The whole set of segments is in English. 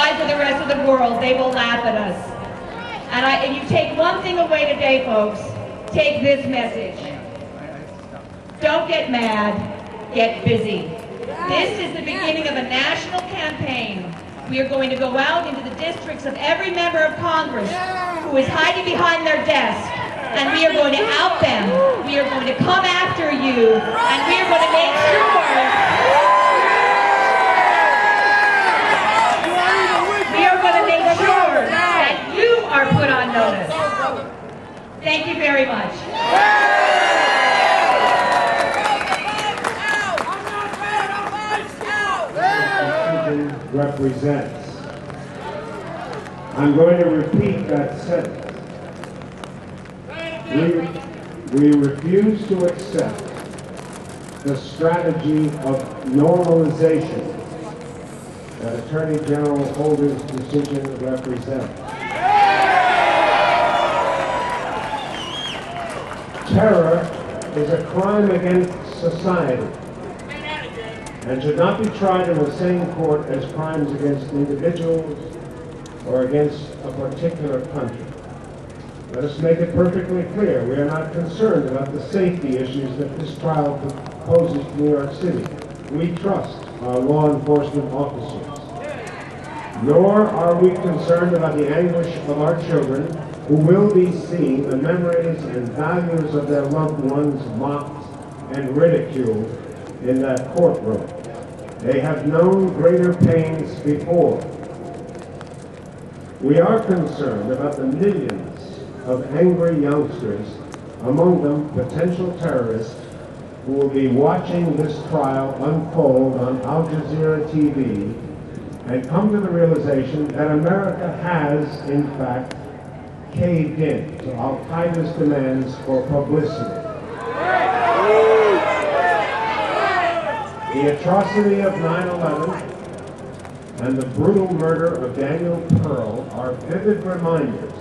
eyes of the rest of the world, they will laugh at us. And I, if you take one thing away today, folks, take this message. Don't get mad, get busy. This is the beginning of a national campaign. We are going to go out into the districts of every member of Congress who is hiding behind their desk, and we are going to out them. We are going to come after you, and we are going to make sure we are going to make sure that you are put on notice. Thank you very much. Represents. I'm going to repeat that sentence. We, we refuse to accept the strategy of normalization that Attorney General Holder's decision represents. Terror is a crime against society and should not be tried in the same court as crimes against individuals or against a particular country. Let us make it perfectly clear, we are not concerned about the safety issues that this trial poses to New York City. We trust our law enforcement officers. Nor are we concerned about the anguish of our children who will be seeing the memories and values of their loved ones mocked and ridiculed in that courtroom. They have known greater pains before. We are concerned about the millions of angry youngsters, among them potential terrorists, who will be watching this trial unfold on Al Jazeera TV and come to the realization that America has, in fact, caved in to Al-Qaeda's demands for publicity. The atrocity of 9-11 and the brutal murder of Daniel Pearl are vivid reminders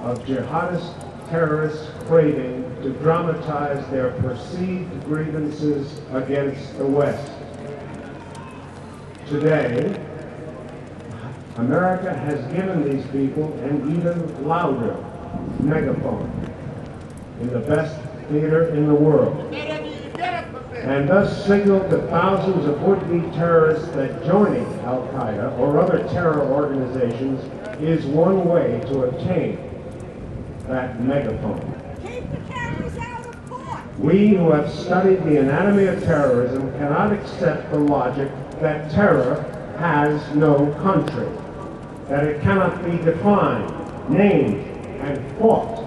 of jihadist terrorists craving to dramatize their perceived grievances against the West. Today, America has given these people an even louder megaphone in the best theater in the world and thus signaled to thousands of would-be terrorists that joining al-Qaeda or other terror organizations is one way to obtain that megaphone. We who have studied the anatomy of terrorism cannot accept the logic that terror has no country, that it cannot be defined, named, and fought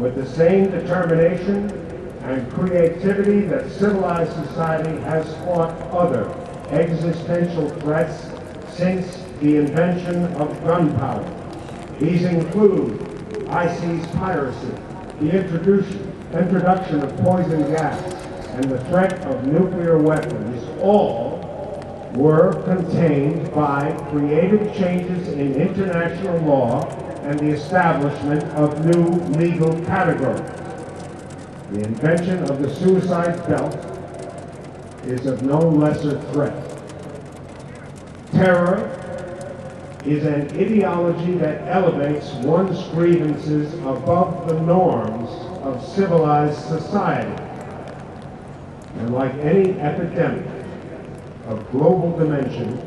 with the same determination and creativity that civilized society has fought other existential threats since the invention of gunpowder. These include high seas piracy, the introduction, introduction of poison gas, and the threat of nuclear weapons, all were contained by creative changes in international law and the establishment of new legal categories. The invention of the suicide belt is of no lesser threat. Terror is an ideology that elevates one's grievances above the norms of civilized society. And like any epidemic of global dimension,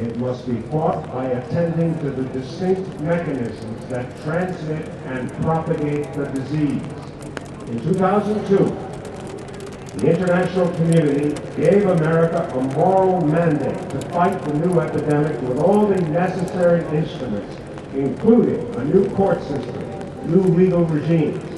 it must be fought by attending to the distinct mechanisms that transmit and propagate the disease. In 2002, the international community gave America a moral mandate to fight the new epidemic with all the necessary instruments, including a new court system, new legal regimes,